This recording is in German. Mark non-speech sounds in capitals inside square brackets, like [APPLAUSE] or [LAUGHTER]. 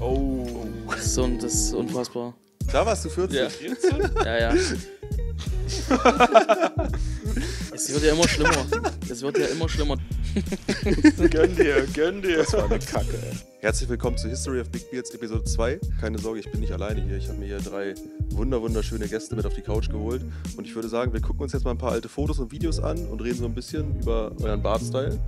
Oh. So, und das ist unfassbar. Da warst du 14? Ja. [LAUGHS] 14? Ja, ja. es wird ja immer schlimmer. Es wird ja immer schlimmer. gönn dir, gönn dir. Das war eine Kacke, ey. Herzlich willkommen zu History of Big Beards Episode 2. Keine Sorge, ich bin nicht alleine hier. Ich habe mir hier drei wunder wunderschöne Gäste mit auf die Couch geholt. Und ich würde sagen, wir gucken uns jetzt mal ein paar alte Fotos und Videos an und reden so ein bisschen über euren Bartstyle.